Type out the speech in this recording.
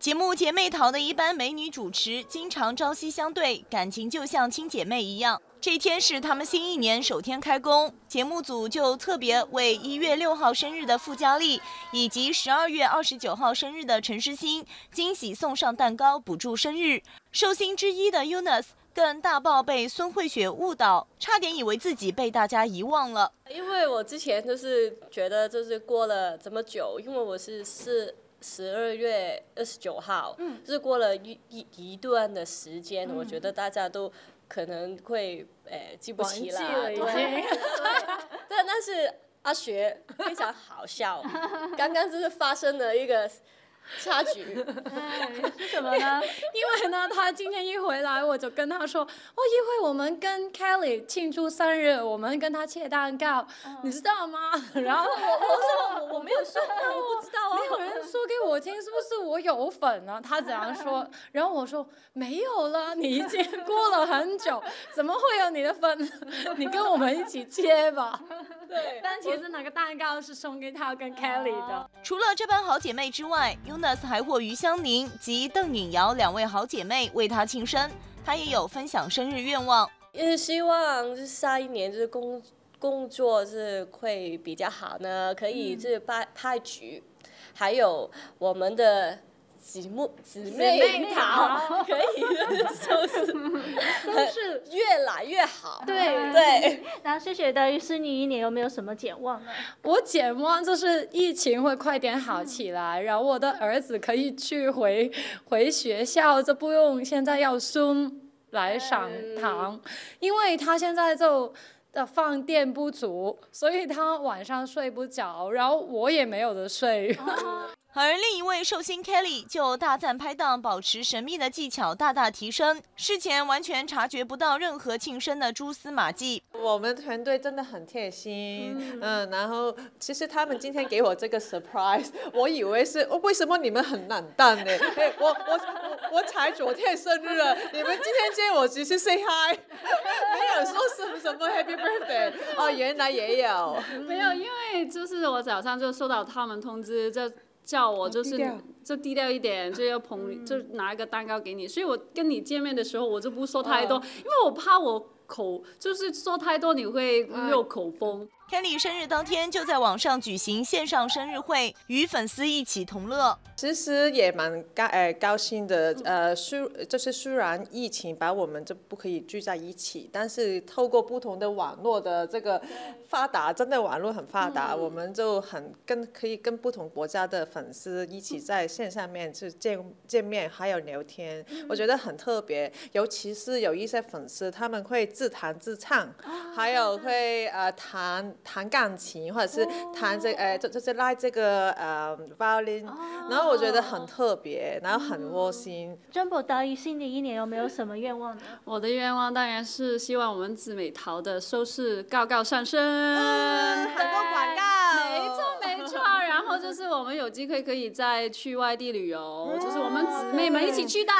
节目《姐妹淘》的一班美女主持经常朝夕相对，感情就像亲姐妹一样。这天是他们新一年首天开工，节目组就特别为一月六号生日的傅嘉丽以及十二月二十九号生日的陈诗欣惊喜送上蛋糕补祝生日。寿星之一的 Unis 更大爆被孙慧雪误导，差点以为自己被大家遗忘了。因为我之前就是觉得就是过了这么久，因为我是是。十二月二十九号，就是过了一一一段的时间，我觉得大家都可能会诶记不起了，对，但但是阿学非常好笑，刚刚就是发生了一个。插 曲是什么呢？因为呢，他今天一回来，我就跟他说：“哦，因为我们跟 Kelly 庆祝生日，我们跟他切蛋糕，你知道吗？”然后我说：“我我没有说，我不知道啊。”没有人说给我听，是不是我有粉呢？他怎样说，然后我说：“没有了，你已经过了很久，怎么会有你的粉？你跟我们一起切吧。”对，但其实那个蛋糕是送给他跟 Kelly 的。除了这班好姐妹之外，UNUS 还获于香凝及邓颖瑶两位好姐妹为她庆生，她也有分享生日愿望，也希望就是下一年就是工工作是会比较好呢，可以是派派局，还有我们的。姊妹姊妹淘可以收拾，都是 越来越好。对对。然后谢谢德于是你一年有没有什么展望呢？我展望就是疫情会快点好起来，然后我的儿子可以去回回学校，就不用现在要孙来上堂，因为他现在就的放电不足，所以他晚上睡不着，然后我也没有得睡。而另一位寿星 Kelly 就大赞拍档保持神秘的技巧大大提升，事前完全察觉不到任何庆生的蛛丝马迹。我们团队真的很贴心，嗯，然后其实他们今天给我这个 surprise，我以为是为什么你们很冷淡呢？我我我才昨天生日了，你们今天接我只是 say hi，没有说什么什么 happy birthday。哦，原来也有，没有，因为就是我早上就收到他们通知，就。叫我就是就低调一点，就要捧，就拿一个蛋糕给你。所以我跟你见面的时候，我就不说太多，因为我怕我口就是说太多你会有口风。Kelly 生日当天就在网上举行线上生日会，与粉丝一起同乐。其实也蛮高呃高兴的，呃虽就是虽然疫情把我们就不可以聚在一起，但是透过不同的网络的这个发达，真的网络很发达，我们就很跟可以跟不同国家的粉丝一起在线上面去见见面，还有聊天，我觉得很特别。尤其是有一些粉丝他们会自弹自唱，还有会呃弹。弹钢琴，或者是弹这，呃，就就是拉这个呃 violin，然后我觉得很特别，然后很窝心。珍宝大于新的一年有没有什么愿望呢？我的愿望当然是希望我们紫美桃的收视高高上升。就是我们有机会可以再去外地旅游，就是我们姊妹们一起去的。